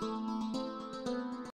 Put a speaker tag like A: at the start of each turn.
A: thank you